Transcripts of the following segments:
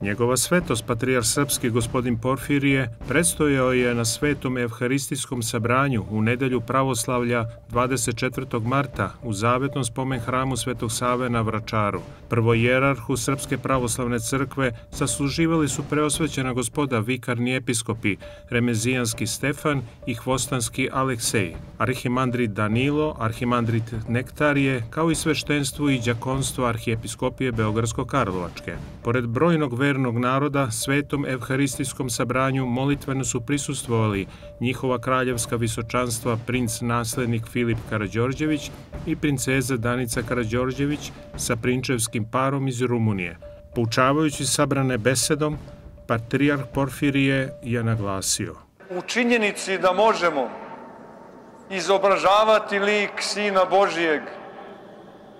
Njegova svetost, patrijar srpski gospodin Porfirije, predstojao je na svetom evharistijskom sabranju u nedelju pravoslavlja 24. marta u zavetnom spomen hramu Svetog Save na Vračaru. Prvo jerarhu Srpske pravoslavne crkve sasluživali su preosvećena gospoda vikarni episkopi Remezijanski Stefan i Hvostanski Aleksej, arhimandrit Danilo, arhimandrit Nektarije, kao i sveštenstvo i đakonstvo arhijepiskopije Beogradsko-Karlovačke. Pored brojnog vernog naroda svetom evharistijskom sabranju molitveno su prisustvovali njihova kraljevska visočanstva princ naslednik Filip Karađorđević i princeza Danica Karađorđević sa prinčevskim parom iz Rumunije. Poučavajući sabrane besedom, patrijarh Porfirije je naglasio. U činjenici da možemo izobražavati lik Sina Božijeg,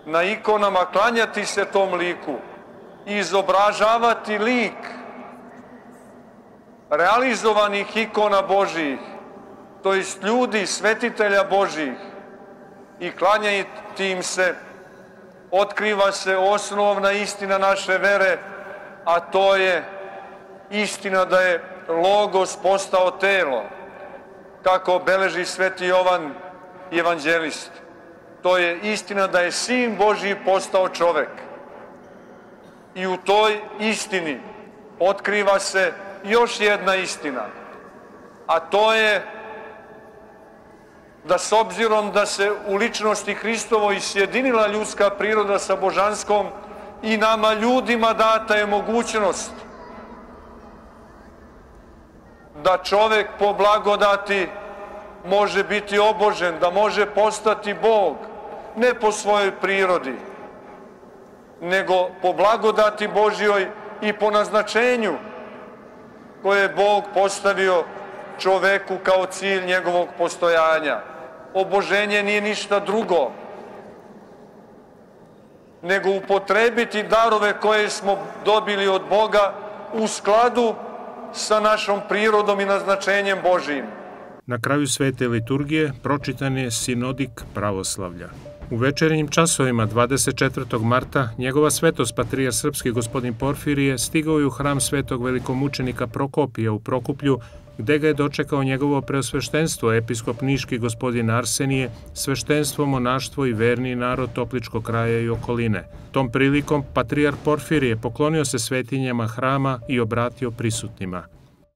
na ikonama klanjati se tom liku, izobražavati lik realizovanih ikona Božijih, to jest ljudi, svetitelja Božijih, i klanjati im se, otkriva se osnovna istina naše vere, a to je istina da je Logos postao telo, kako beleži sveti Jovan evanđelist. To je istina da je Sin Božiji postao čovek i u toj istini otkriva se još jedna istina, a to je da s obzirom da se u ličnosti Hristovoj sjedinila ljudska priroda sa božanskom i nama ljudima data je mogućnost da čovek po blagodati može biti obožen, da može postati Bog, ne po svojoj prirodi, nego po blagodati Božjoj i po naznačenju koje je Bog postavio čoveku kao cilj njegovog postojanja. Oboženje nije ništa drugo, nego upotrebiti darove koje smo dobili od Boga u skladu sa našom prirodom i naznačenjem Božijim. Na kraju svete liturgije pročitan je sinodik pravoslavlja. U večernjim časovima 24. marta njegova svetost patrijar srpski gospodin Porfirije stigao je u hram svetog velikomučenika Prokopija u Prokuplju gde ga je dočekao njegovo preosveštenstvo, episkop Niški gospodin Arsenije, sveštenstvo, monaštvo i verni narod Topličkog kraja i okoline. Tom prilikom patrijar Porfirije poklonio se svetinjama hrama i obratio prisutnima.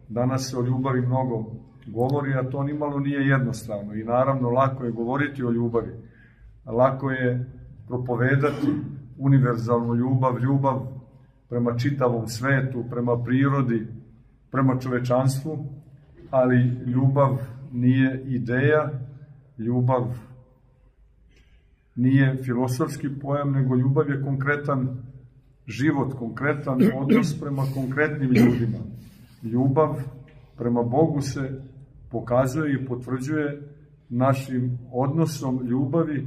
Danas se o ljubavi mnogo govori, a to nimalo nije jednostavno i naravno lako je govoriti o ljubavi lako je propovedati univerzalnu ljubav, ljubav prema čitavom svetu, prema prirodi, prema čovečanstvu, ali ljubav nije ideja, ljubav nije filosofski pojam, nego ljubav je konkretan život, konkretan odnos prema konkretnim ljudima. Ljubav prema Bogu se pokazuje i potvrđuje našim odnosom ljubavi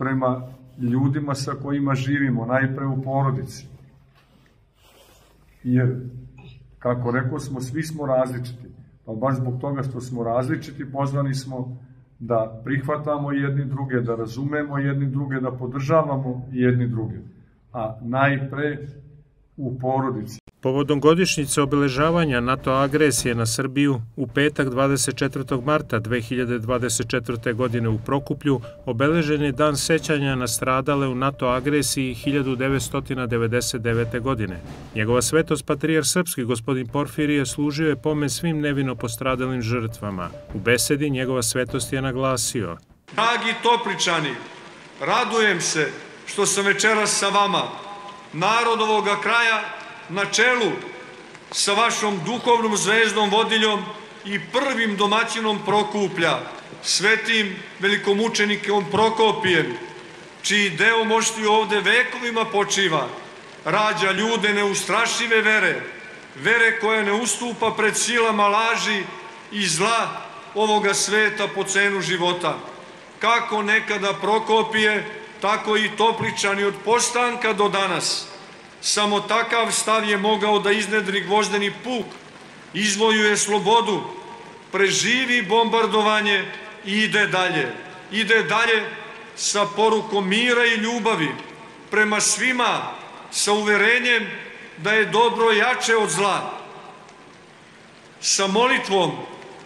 prema ljudima sa kojima živimo, najpre u porodici. Jer, kako rekao smo, svi smo različiti. Pa baš zbog toga što smo različiti, pozvani smo da prihvatamo jedni druge, da razumemo jedni druge, da podržavamo jedni druge. A najpre u porodici. Povodom godišnjice obeležavanja NATO agresije na Srbiju, u petak 24. marta 2024. godine u Prokuplju obeležen je dan sećanja na stradale u NATO agresiji 1999. godine. Njegova svetost patrijar srpski gospodin Porfirije služio je pomen svim nevino postradalim žrtvama. U besedi njegova svetost je naglasio Dragi Topličani, radujem se što sam večeras sa vama, narod ovoga kraja na čelu sa vašom duhovnom zvezdom vodiljom i prvim domaćinom Prokuplja, svetim velikomučenikom Prokopijem, čiji deo mošti ovde vekovima počiva, rađa ljude neustrašive vere, vere koja ne ustupa pred silama laži i zla ovoga sveta po cenu života. Kako nekada Prokopije, tako i Topličani od postanka do danas – Samo takav stav je mogao da iznedri gvozdeni puk, izvojuje slobodu, preživi bombardovanje i ide dalje. Ide dalje sa porukom mira i ljubavi prema svima, sa uverenjem da je dobro jače od zla. Sa molitvom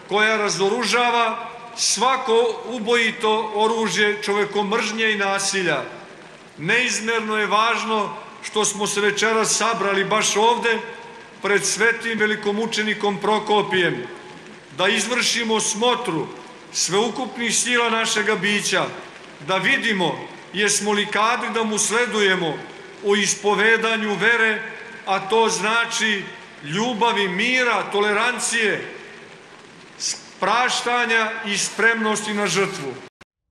koja razoružava svako ubojito oružje čovekomržnje i nasilja. Neizmerno je važno što smo se večeras sabrali baš ovde pred svetim velikomučenikom Prokopijem, da izvršimo smotru sveukupnih sila našega bića, da vidimo jesmo li kadri da mu sledujemo u ispovedanju vere, a to znači ljubavi, mira, tolerancije, praštanja i spremnosti na žrtvu.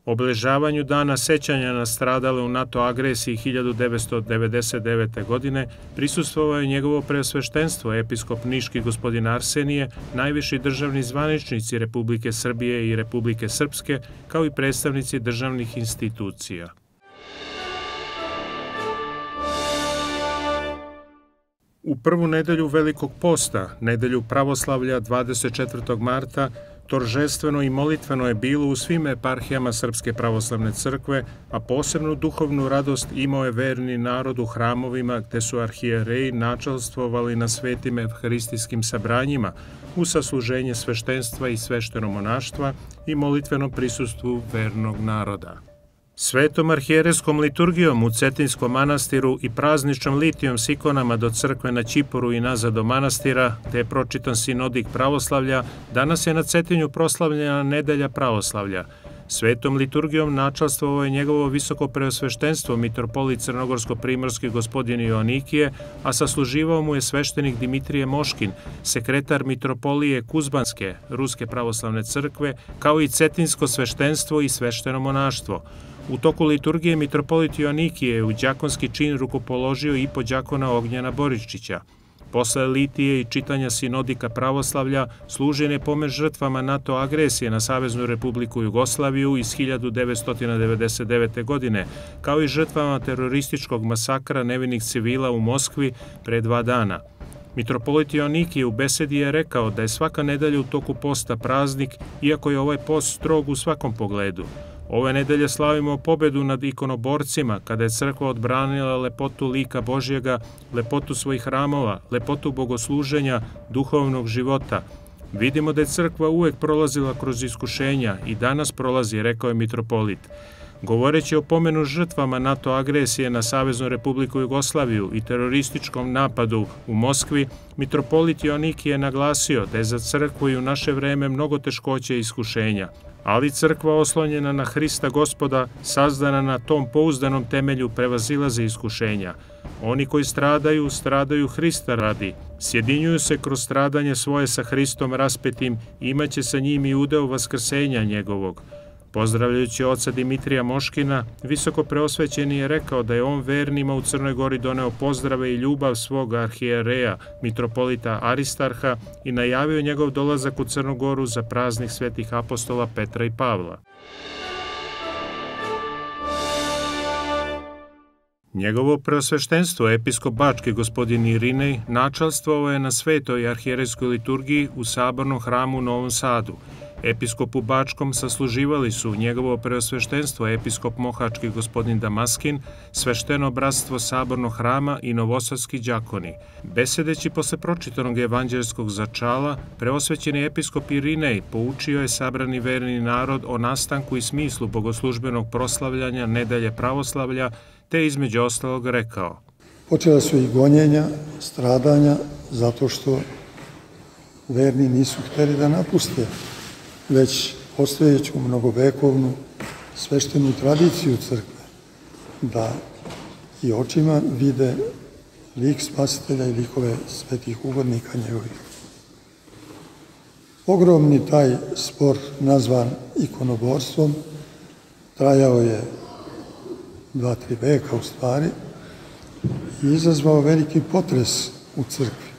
Obeležavanju dana sećanja na stradale u NATO agresiji 1999. godine prisustvovao je njegovo preosveštenstvo, episkop Niški gospodin Arsenije, najviši državni zvaničnici Republike Srbije i Republike Srpske, kao i predstavnici državnih institucija. U prvu nedelju Velikog posta, nedelju pravoslavlja 24. marta, Toržestveno i molitveno je bilo u svim eparhijama Srpske pravoslavne crkve, a posebnu duhovnu radost imao je verni narod u hramovima gde su arhijereji načalstvovali na svetim evharistijskim sabranjima u sasluženje sveštenstva i sveštenomonaštva i molitvenom prisustvu vernog naroda. Svetom arhijereskom liturgijom u Cetinskom manastiru i prazničnom litijom s ikonama do crkve na Čiporu i nazad do manastira, te je pročitan sinodik pravoslavlja, danas je na Cetinju proslavljena nedelja pravoslavlja. Svetom liturgijom načalstvovao je njegovo visoko preosveštenstvo mitropolit Crnogorsko-primorski gospodin Ionikije, a sasluživao mu je sveštenik Dimitrije Moškin, sekretar mitropolije Kuzbanske, Ruske pravoslavne crkve, kao i cetinsko sveštenstvo i svešteno monaštvo. U toku liturgije mitropolit Joanikije je u đakonski čin rukopoložio i po đakona Ognjana Boričića. Posle litije i čitanja sinodika pravoslavlja služen je pomen žrtvama NATO agresije na Saveznu republiku Jugoslaviju iz 1999. godine, kao i žrtvama terorističkog masakra nevinih civila u Moskvi pre dva dana. Mitropolit Ioniki u besedi je rekao da je svaka nedelja u toku posta praznik, iako je ovaj post strog u svakom pogledu. Ove nedelje slavimo pobedu nad ikonoborcima, kada je crkva odbranila lepotu lika Božjega, lepotu svojih hramova, lepotu bogosluženja, duhovnog života. Vidimo da je crkva uvek prolazila kroz iskušenja i danas prolazi, rekao je mitropolit. Govoreći o pomenu žrtvama NATO agresije na Saveznu republiku Jugoslaviju i terorističkom napadu u Moskvi, mitropolit Joniki je naglasio da je za crkvu i u naše vreme mnogo teškoće i iskušenja, ali crkva oslonjena na Hrista gospoda, sazdana na tom pouzdanom temelju, prevazilaze iskušenja. Oni koji stradaju, stradaju Hrista radi, sjedinjuju se kroz stradanje svoje sa Hristom raspetim, imaće sa njim i udeo vaskrsenja njegovog. Pozdravljajući oca Dimitrija Moškina, visoko preosvećeni je rekao da je on vernima u Crnoj Gori doneo pozdrave i ljubav svog arhijereja, mitropolita Aristarha i najavio njegov dolazak u Crnu Goru za praznih svetih apostola Petra i Pavla. Njegovo preosveštenstvo, episkop Bački gospodin Irinej, načalstvovao je na svetoj arhijerejskoj liturgiji u Sabornom hramu u Novom Sadu – Episkopu Bačkom sasluživali su njegovo preosveštenstvo episkop Mohački gospodin Damaskin, svešteno bratstvo Sabornog hrama i novosadski đakoni. Besedeći posle pročitanog evanđelskog začala, preosvećeni episkop Irinej poučio je sabrani verni narod o nastanku i smislu bogoslužbenog proslavljanja nedelje pravoslavlja, te između ostalog rekao. Počela su i gonjenja, stradanja, zato što verni nisu hteli da napuste već postojeću mnogovekovnu sveštenu tradiciju crkve, da i očima vide lik spasitelja i likove svetih ugodnika njegovih. Ogromni taj spor nazvan ikonoborstvom trajao je dva, tri veka u stvari i izazvao veliki potres u crkvi.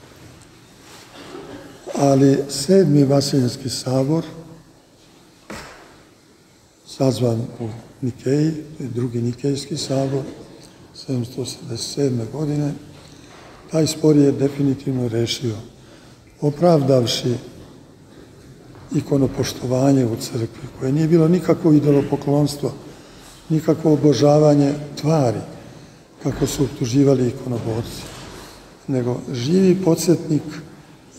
Ali sedmi Vasiljanski sabor sazvan u Nikeji, drugi Nikejski sabor, 787. godine, taj spor je definitivno rešio, opravdavši ikonopoštovanje u crkvi, koje nije bilo nikakvo idolopoklonstvo, nikakvo obožavanje tvari, kako su optuživali ikonoborci, nego živi podsjetnik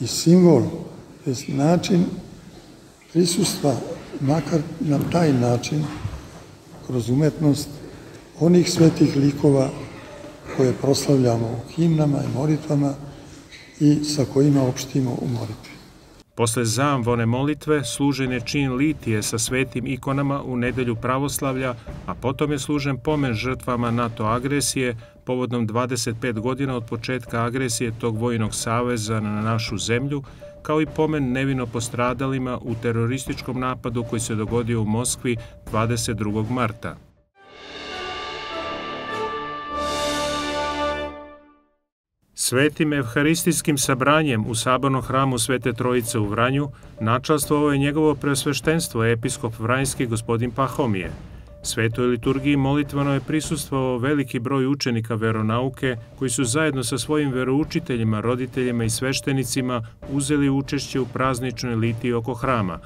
i simbol, to je način prisustva, makar na taj način, kroz umetnost, onih svetih likova koje proslavljamo u himnama i molitvama i sa kojima opštimo u molitvi. Posle zamvone molitve služen je čin litije sa svetim ikonama u nedelju pravoslavlja, a potom je služen pomen žrtvama NATO agresije povodom 25 godina od početka agresije tog vojnog saveza na našu zemlju, kao i pomen nevino postradalima u terorističkom napadu koji se dogodio u Moskvi 22. marta. Svetim evharistijskim sabranjem u sabornom hramu Svete Trojice u Vranju načalstvovao je njegovo preosveštenstvo episkop Vranjski gospodin Pahomije. Svetoj liturgiji molitvano je prisustvovao veliki broj učenika veronauke koji su zajedno sa svojim veroučiteljima, roditeljima i sveštenicima uzeli učešće u prazničnoj litiji oko hrama.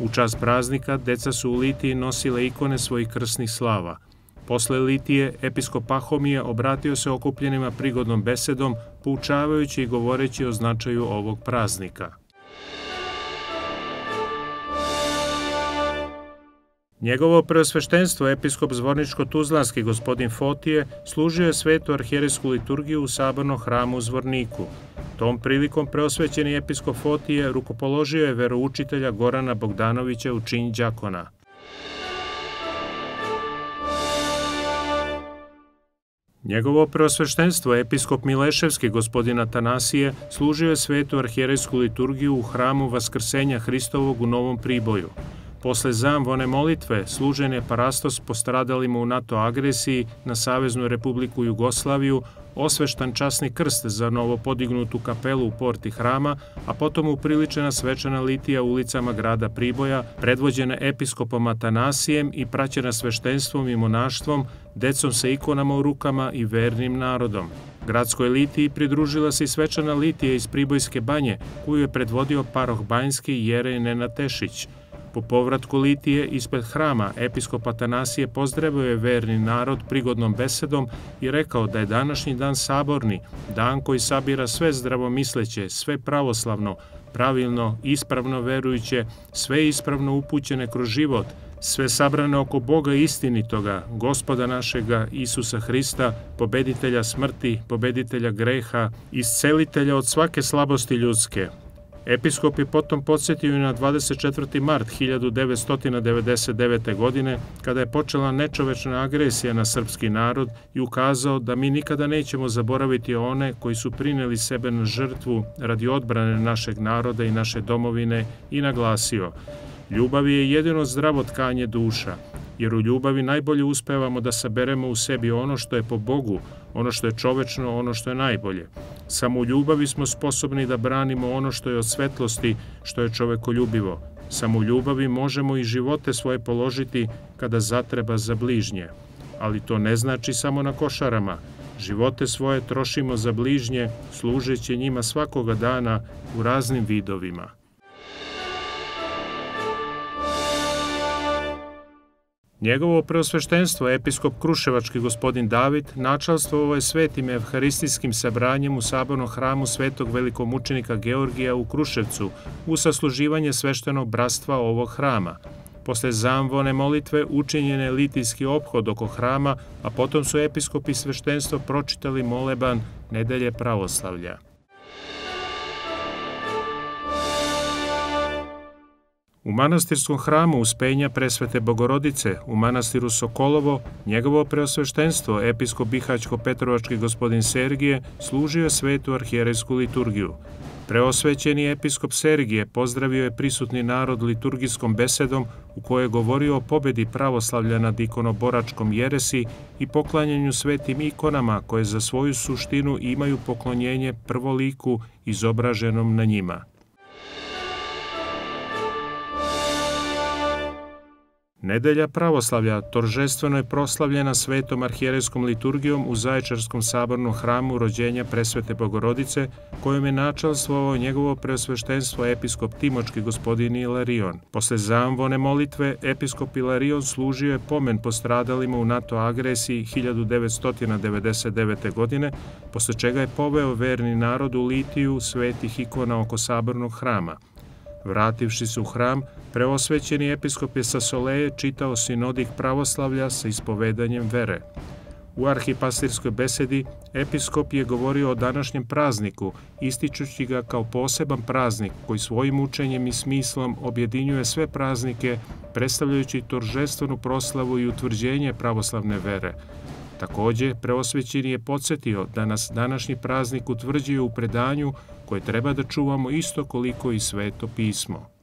U čas praznika deca su u litiji nosile ikone svojih krsnih slava – Posle litije, episkop Pahomije obratio se okupljenima prigodnom besedom, poučavajući i govoreći o značaju ovog praznika. Njegovo preosveštenstvo, episkop Zvorničko-Tuzlanski gospodin Fotije, služio je svetu arhijeresku liturgiju u sabornom hramu u Zvorniku. Tom prilikom preosvećeni episkop Fotije rukopoložio je veroučitelja Gorana Bogdanovića u čin đakona – Njegovo preosveštenstvo, episkop Mileševski gospodina Tanasije, služio je svetu arhijerejsku liturgiju u hramu Vaskrsenja Hristovog u Novom Priboju. Posle zamvone molitve služen je parastos postradalima u NATO agresiji na Saveznu republiku Jugoslaviju, osveštan časni krst za novo podignutu kapelu u porti hrama, a potom upriličena svečana litija ulicama grada Priboja, predvođena episkopom Atanasijem i praćena sveštenstvom i monaštvom, decom sa ikonama u rukama i vernim narodom. Gradskoj litiji pridružila se i svečana litija iz Pribojske banje, koju je predvodio paroh Banjski Jerej Nena Tešić, Po povratku Litije ispred hrama episkop Atanasije pozdravio je verni narod prigodnom besedom i rekao da je današnji dan saborni, dan koji sabira sve zdravomisleće, sve pravoslavno, pravilno, ispravno verujuće, sve ispravno upućene kroz život, sve sabrane oko Boga istinitoga, gospoda našega Isusa Hrista, pobeditelja smrti, pobeditelja greha, iscelitelja od svake slabosti ljudske, Episkop je potom podsjetio i na 24. mart 1999. godine, kada je počela nečovečna agresija na srpski narod i ukazao da mi nikada nećemo zaboraviti one koji su prineli sebe na žrtvu radi odbrane našeg naroda i naše domovine i naglasio Ljubav je jedino zdravo tkanje duša, jer u ljubavi najbolje uspevamo da saberemo u sebi ono što je po Bogu, ono što je čovečno, ono što je najbolje. Samo u ljubavi smo sposobni da branimo ono što je od svetlosti, što je čovekoljubivo. Samo u ljubavi možemo i živote svoje položiti kada zatreba za bližnje. Ali to ne znači samo na košarama. Živote svoje trošimo za bližnje, služeći njima svakoga dana u raznim vidovima. Njegovo preosveštenstvo, episkop Kruševački gospodin David, načalstvo ovo je svetim evharistijskim sabranjem u sabornom hramu svetog velikomučenika Georgija u Kruševcu u sasluživanje sveštenog bratstva ovog hrama. Posle zamvone molitve učinjen je litijski obhod oko hrama, a potom su episkopi sveštenstvo pročitali moleban nedelje pravoslavlja. U manastirskom hramu Uspenja presvete Bogorodice, u manastiru Sokolovo, njegovo preosveštenstvo, episkop Bihaćko-Petrovački gospodin Sergije, služio svetu arhijerejsku liturgiju. Preosvećeni episkop Sergije pozdravio je prisutni narod liturgijskom besedom u kojoj je govorio o pobedi pravoslavlja nad ikonoboračkom jeresi i poklanjanju svetim ikonama koje za svoju suštinu imaju poklonjenje prvoliku izobraženom na njima. Nedelja pravoslavlja toržestveno je proslavljena svetom arhijerejskom liturgijom u Zaječarskom sabornom hramu rođenja presvete Bogorodice, kojom je načalstvovao njegovo preosveštenstvo episkop Timočki gospodin Ilarion. Posle zamvone molitve, episkop Ilarion služio je pomen postradalima u NATO agresiji 1999. godine, posle čega je poveo verni narod u litiju svetih ikona oko sabornog hrama. Vrativši se u hram, preosvećeni episkop je sa Soleje čitao sinodik pravoslavlja sa ispovedanjem vere. U arhipastirskoj besedi episkop je govorio o današnjem prazniku, ističući ga kao poseban praznik koji svojim učenjem i smislom objedinjuje sve praznike, predstavljajući toržestvenu proslavu i utvrđenje pravoslavne vere. Takođe, preosvećeni je podsjetio da nas današnji praznik utvrđuje u predanju koje treba da čuvamo isto koliko i sveto pismo.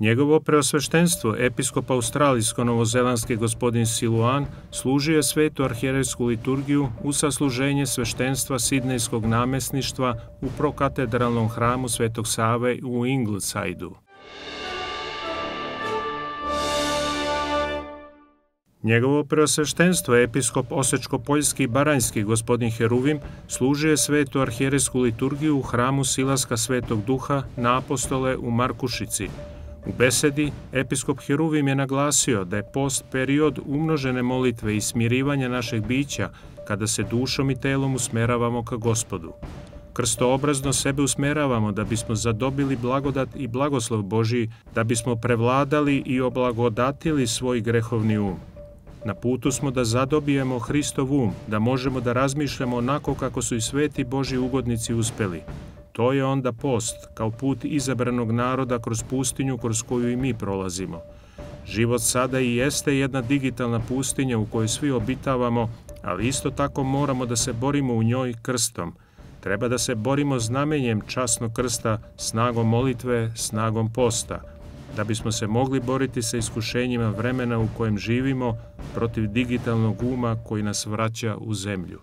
Njegovo preosveštenstvo, episkop australijsko-novozelandski gospodin Siluan, služio je svetu arhijerejsku liturgiju u sasluženje sveštenstva Sidnejskog namesništva u prokatedralnom hramu Svetog Save u Ingleside-u. Njegovo preosveštenstvo, episkop Osečko-Poljski i Baranjski gospodin Heruvim, služio je svetu arhijerejsku liturgiju u hramu Silaska Svetog Duha na apostole u Markušici. U besedi, episkop Heruvim je naglasio da je post period umnožene molitve i smirivanja našeg bića kada se dušom i telom usmeravamo ka gospodu. Krstoobrazno sebe usmeravamo da bismo zadobili blagodat i blagoslov Božiji, da bismo prevladali i oblagodatili svoj grehovni um. Na putu smo da zadobijemo Hristov um, da možemo da razmišljamo onako kako su i sveti Boži ugodnici uspeli. To je onda post, kao put izabranog naroda kroz pustinju kroz koju i mi prolazimo. Život sada i jeste jedna digitalna pustinja u kojoj svi obitavamo, ali isto tako moramo da se borimo u njoj krstom. Treba da se borimo znamenjem časnog krsta, snagom molitve, snagom posta – da bismo se mogli boriti sa iskušenjima vremena u kojem živimo protiv digitalnog uma koji nas vraća u zemlju.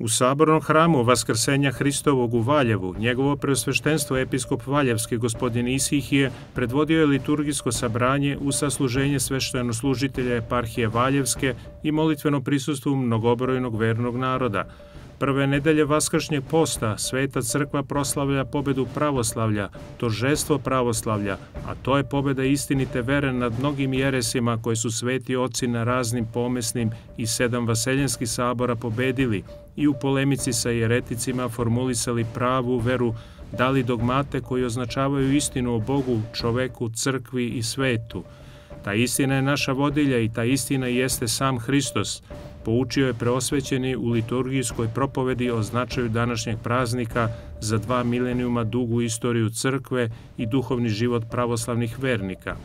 U sabornom hramu Vaskrsenja Hristovog u Valjevu, njegovo preosveštenstvo episkop Valjevski gospodin Isihije predvodio je liturgijsko sabranje u sasluženje sveštenoslužitelja eparhije Valjevske i molitveno prisustvo mnogobrojnog vernog naroda, Prve nedelje Vaskršnjeg posta Sveta crkva proslavlja pobedu pravoslavlja, žestvo pravoslavlja, a to je pobeda istinite vere nad mnogim jeresima koje su sveti oci na raznim pomesnim i sedam vaseljenskih sabora pobedili i u polemici sa jereticima formulisali pravu veru, dali dogmate koji označavaju istinu o Bogu, čoveku, crkvi i svetu. Ta istina je naša vodilja i ta istina jeste sam Hristos, poučio je preosvećeni u liturgijskoj propovedi o značaju današnjeg praznika za dva milenijuma dugu istoriju crkve i duhovni život pravoslavnih vernika.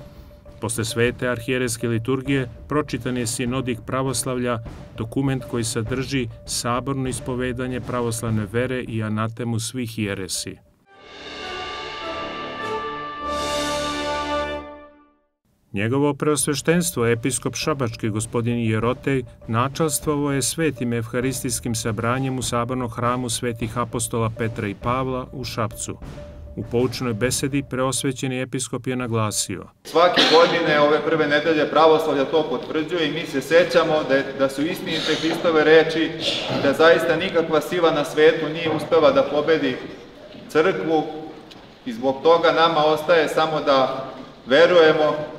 Posle svete arhijereske liturgije pročitan je sinodik pravoslavlja, dokument koji sadrži saborno ispovedanje pravoslavne vere i anatemu svih jeresi. Njegovo preosveštenstvo, episkop Šabački gospodin Jerotej, načalstvovo je svetim evharistijskim sabranjem u sabornom hramu svetih apostola Petra i Pavla u Šapcu. U poučnoj besedi preosvećeni episkop je naglasio. Svake godine ove prve nedelje pravoslavlja to potvrđuje i mi se sećamo da, da su istinite Hristove reči da zaista nikakva sila na svetu nije uspeva da pobedi crkvu i zbog toga nama ostaje samo da verujemo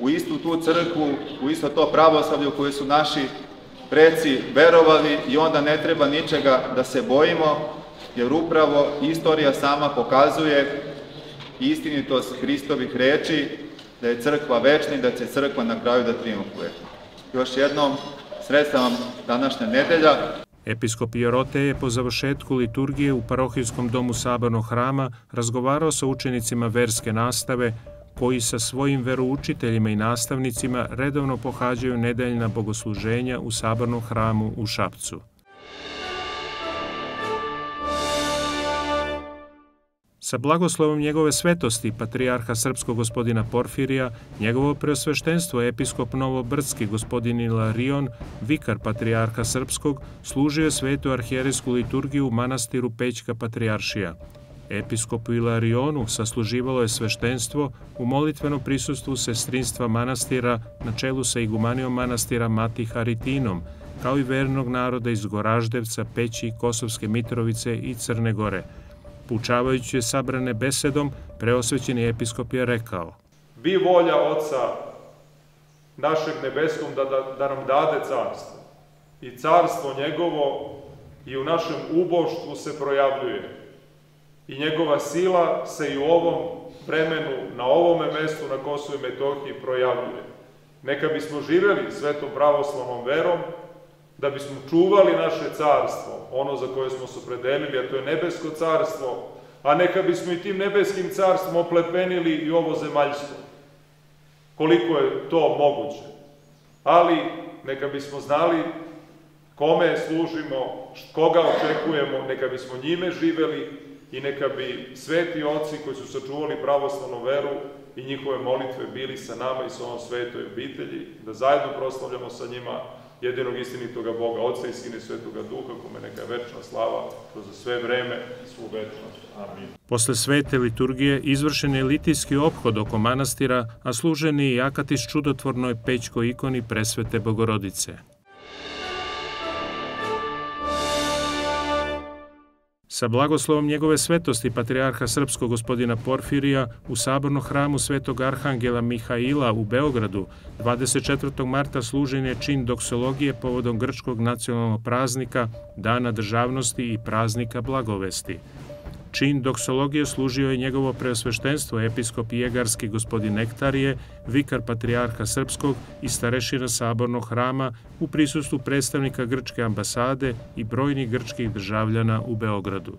u istu tu crkvu, u isto to pravoslavlje u koje su naši preci verovali i onda ne treba ničega da se bojimo, jer upravo istorija sama pokazuje istinitost Hristovih reči, da je crkva večna i da će crkva na kraju da triumfuje. Još jednom, sredstva vam današnja nedelja. Episkop Jorote je po završetku liturgije u parohijskom domu Sabarnog hrama razgovarao sa učenicima verske nastave koji sa svojim veroučiteljima i nastavnicima redovno pohađaju nedeljna bogosluženja u Sabornom hramu u Šapcu. Sa blagoslovom njegove svetosti, patrijarha srpskog gospodina Porfirija, njegovo preosveštenstvo episkop Novobrdski gospodin Ilarion, vikar patrijarha srpskog, služio svetu arhijerijsku liturgiju u manastiru Pećka patrijaršija. Episkopu Ilarionu sasluživalo je sveštenstvo u molitvenom prisustvu sestrinstva manastira na čelu sa igumanijom manastira Mati Haritinom, kao i vernog naroda iz Goraždevca, Peći, Kosovske Mitrovice i Crne Gore – Poučavajući je sabrane besedom, preosvećeni episkop je rekao Bi volja Oca našeg nebeskom da, da, da nam dade carstvo. I carstvo njegovo i u našem uboštvu se projavljuje. I njegova sila se i u ovom vremenu, na ovome mestu na Kosovo i Metohiji projavljuje. Neka bismo živeli svetom pravoslavnom verom, da bismo čuvali naše carstvo, ono za koje smo se opredelili, a to je nebesko carstvo, a neka bismo i tim nebeskim carstvom oplepenili i ovo zemaljstvo. Koliko je to moguće. Ali neka bismo znali kome služimo, koga očekujemo, neka bismo njime živeli i neka bi sveti oci koji su sačuvali pravoslavnu veru i njihove molitve bili sa nama i sa ovom svetoj obitelji, da zajedno proslavljamo sa njima jedinog istinitoga Boga, Otca i Sine Svetoga Duha, kome neka je večna slava kroz sve vreme i svu večnost. Amin. Posle svete liturgije izvršen je litijski obhod oko manastira, a služeni i akatis čudotvornoj pećkoj ikoni presvete Bogorodice. Sa blagoslovom njegove svetosti patrijarha srpskog gospodina Porfirija u sabornom hramu Svetog Arhangela Mihaila u Beogradu 24. marta služen je čin doksologije povodom grčkog nacionalnog praznika, Dana državnosti i praznika blagovesti – Čin doksologije služio je njegovo preosveštenstvo episkop Jegarski gospodin Nektarije, vikar patrijarha Srpskog i starešina sabornog hrama u prisustvu predstavnika Grčke ambasade i brojnih grčkih državljana u Beogradu.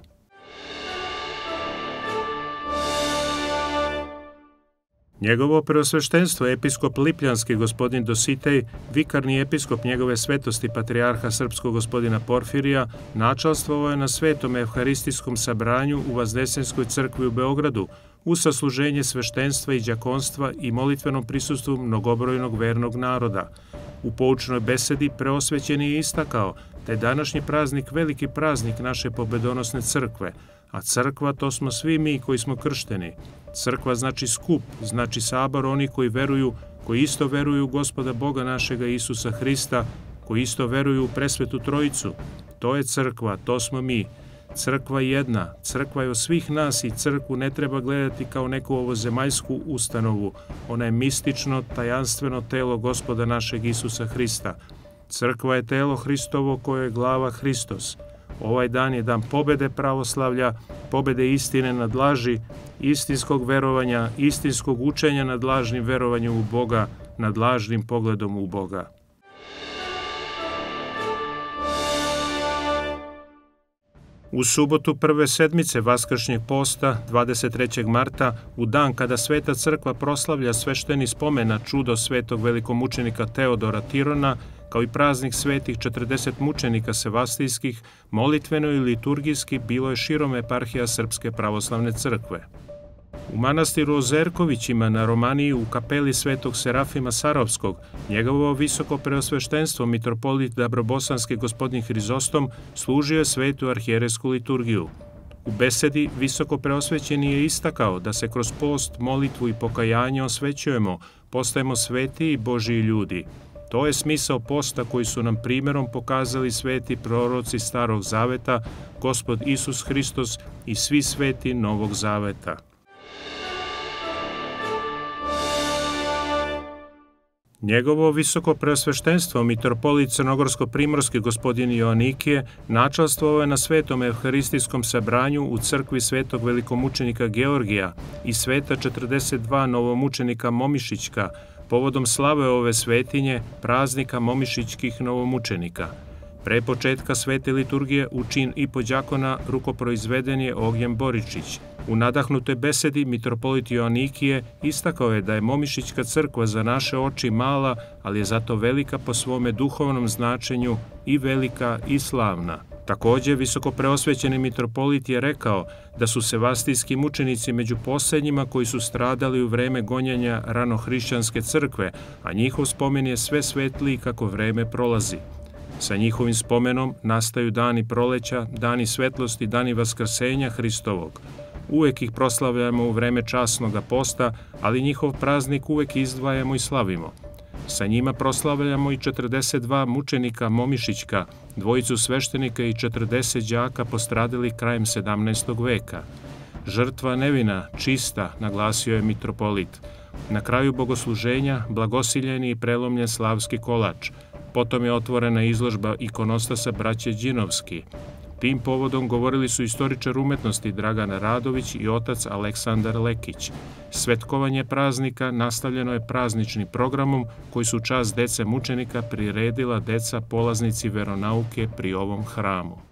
Njegovo preosveštenstvo, episkop Lipljanski gospodin Dositej, vikarni episkop njegove svetosti patrijarha srpskog gospodina Porfirija, načalstvovao je na svetom evharistijskom sabranju u Vazdesenskoj crkvi u Beogradu, u sasluženje sveštenstva i đakonstva i molitvenom prisustvu mnogobrojnog vernog naroda. U poučnoj besedi preosvećeni je istakao da je današnji praznik veliki praznik naše pobedonosne crkve, a crkva to smo svi mi koji smo kršteni. Crkva znači skup, znači sabor oni koji veruju, koji isto veruju u gospoda Boga našega Isusa Hrista, koji isto veruju u presvetu trojicu. To je crkva, to smo mi. Crkva je jedna, crkva je od svih nas i crkvu ne treba gledati kao neku ovozemaljsku ustanovu. Ona je mistično, tajanstveno telo gospoda našeg Isusa Hrista. Crkva je telo Hristovo koje je glava Hristos. Ovaj dan je dan pobede pravoslavlja, pobede istine nad laži, istinskog verovanja, istinskog učenja nad lažnim verovanjem u Boga, nad lažnim pogledom u Boga. U subotu prve sedmice Vaskršnjeg posta, 23. marta, u dan kada Sveta crkva proslavlja svešteni spomen na čudo svetog velikomučenika Teodora Tirona, kao i praznik svetih 40 mučenika sevastijskih, molitveno i liturgijski bilo je širom eparhija Srpske pravoslavne crkve. U manastiru Ozerkovićima na Romaniji u kapeli svetog Serafima Sarovskog, njegovo visoko preosveštenstvo mitropolit Dabrobosanski gospodin Hrizostom služio je svetu arhijeresku liturgiju. U besedi visoko preosvećeni je istakao da se kroz post, molitvu i pokajanje osvećujemo, postajemo sveti i Božiji ljudi. To je smisao posta koji su nam primerom pokazali sveti proroci Starog Zaveta, Gospod Isus Hristos i svi sveti Novog Zaveta. Njegovo visoko preosveštenstvo, mitropolit Crnogorsko-Primorski gospodin Joannikije, načalstvovao je na svetom evharistijskom sabranju u crkvi svetog velikomučenika Georgija i sveta 42 novomučenika Momišićka, povodom slave ove svetinje, praznika Momišićkih novomučenika. Pre početka svete liturgije u čin i pođakona rukoproizveden je Ognjen Boričić. U nadahnute besedi mitropolit Joannikije istakao je da je Momišićka crkva za naše oči mala, ali je zato velika po svome duhovnom značenju i velika i slavna. Takođe, visoko preosvećeni mitropolit je rekao da su sevastijski mučenici među poslednjima koji su stradali u vreme gonjanja ranohrišćanske crkve, a njihov spomen je sve svetliji kako vreme prolazi. Sa njihovim spomenom nastaju dani proleća, dani svetlosti, dani vaskrsenja Hristovog. Uvek ih proslavljamo u vreme časnog posta, ali njihov praznik uvek izdvajamo i slavimo. Sa njima proslavljamo i 42 mučenika Momišićka, dvojicu sveštenika i 40 đaka postradili krajem 17. veka. Žrtva nevina, čista, naglasio je mitropolit. Na kraju bogosluženja blagosiljeni i prelomljen slavski kolač. Potom je otvorena izložba ikonostasa braće Đinovski. Tim povodom govorili su istoričar umetnosti Dragana Radović i otac Aleksandar Lekić. Svetkovanje praznika nastavljeno je prazničnim programom koji su čas dece mučenika priredila deca polaznici veronauke pri ovom hramu.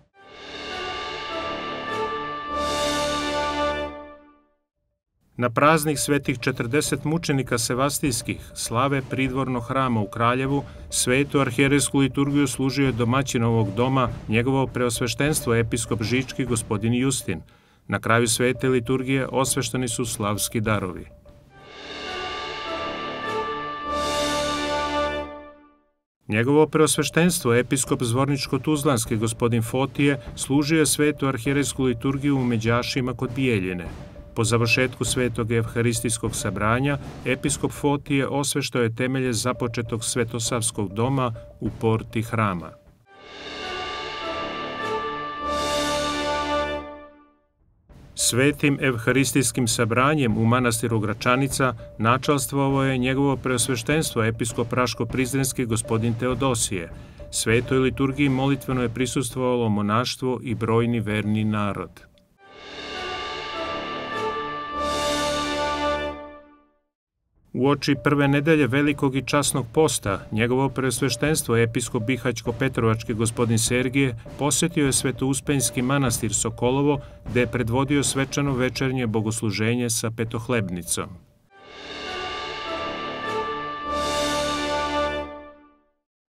Na praznik svetih 40 mučenika sevastijskih, slave pridvorno hrama u Kraljevu, svetu arhijerejsku liturgiju služio je domaćin ovog doma, njegovo preosveštenstvo episkop Žički gospodin Justin. Na kraju svete liturgije osvešteni su slavski darovi. Njegovo preosveštenstvo, episkop Zvorničko-Tuzlanski gospodin Fotije, služio je svetu arhijerejsku liturgiju u Međašima kod Bijeljine. Po završetku svetog evharistijskog sabranja, episkop Fotije osveštao je temelje započetog svetosavskog doma u porti hrama. Svetim evharistijskim sabranjem u manastiru Gračanica načalstvovao je njegovo preosveštenstvo episkop Raško-Prizrenski gospodin Teodosije. Svetoj liturgiji molitveno je prisustvovalo monaštvo i brojni verni narod. U oči prve nedelje velikog i časnog posta, njegovo presveštenstvo, episkop Bihaćko-Petrovački gospodin Sergije, posetio je svetouspenjski manastir Sokolovo, gde je predvodio svečano večernje bogosluženje sa petohlebnicom.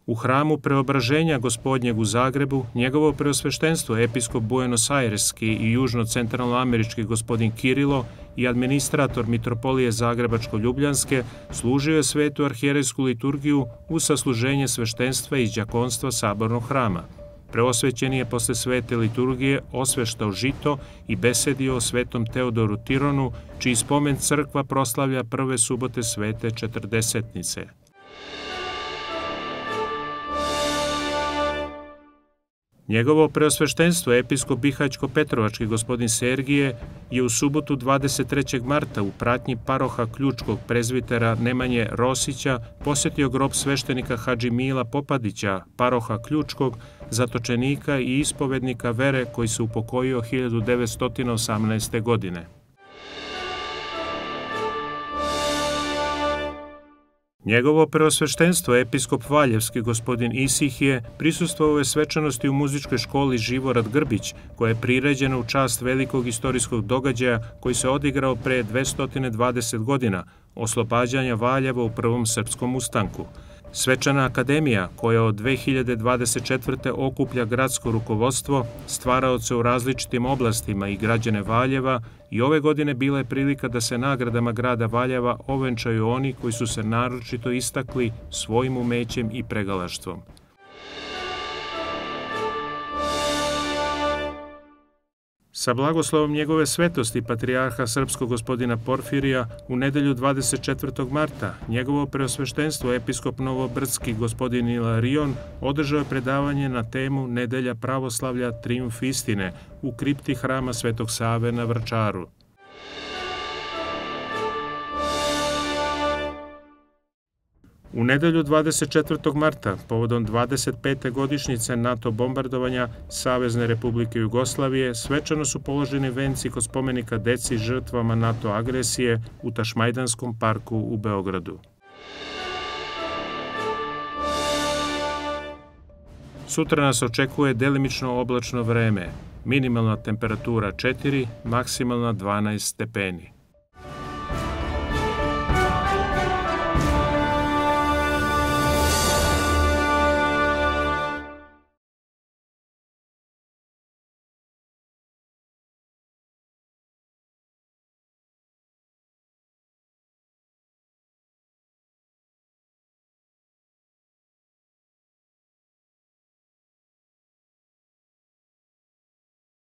U hramu preobraženja gospodnjeg u Zagrebu, njegovo preosveštenstvo, episkop Buenos Aireski i južno-centralnoamerički gospodin Kirilo i administrator mitropolije Zagrebačko-Ljubljanske služio je svetu arhijerejsku liturgiju u sasluženje sveštenstva i đakonstva sabornog hrama. Preosvećeni je posle svete liturgije osveštao žito i besedio o svetom Teodoru Tironu, čiji spomen crkva proslavlja prve subote svete četrdesetnice. Njegovo preosveštenstvo, episkop Bihaćko-Petrovački gospodin Sergije, je u subotu 23. marta u pratnji paroha ključkog prezvitera Nemanje Rosića posetio grob sveštenika Hadži Mila Popadića, paroha ključkog, zatočenika i ispovednika vere koji se upokojio 1918. godine. Njegovo preosveštenstvo, episkop Valjevski gospodin Isihije, prisustvovao je svečanosti u muzičkoj školi Živorad Grbić, koja je priređena u čast velikog istorijskog događaja koji se odigrao pre 220 godina, oslobađanja Valjeva u prvom srpskom ustanku – Svečana akademija, koja od 2024. okuplja gradsko rukovodstvo, stvaraoce u različitim oblastima i građane Valjeva, i ove godine bila je prilika da se nagradama grada Valjeva ovenčaju oni koji su se naročito istakli svojim umećem i pregalaštvom. Sa blagoslovom njegove svetosti patrijarha srpskog gospodina Porfirija u nedelju 24. marta njegovo preosveštenstvo episkop Novobrdski gospodin Ilarion održao je predavanje na temu Nedelja pravoslavlja triumf istine u kripti hrama Svetog Save na Vrčaru. U nedelju 24. marta, povodom 25. godišnjice NATO bombardovanja Savezne republike Jugoslavije, svečano su položeni venci kod spomenika deci žrtvama NATO agresije u Tašmajdanskom parku u Beogradu. Sutra nas očekuje delimično oblačno vreme, minimalna temperatura 4, maksimalna 12 stepeni.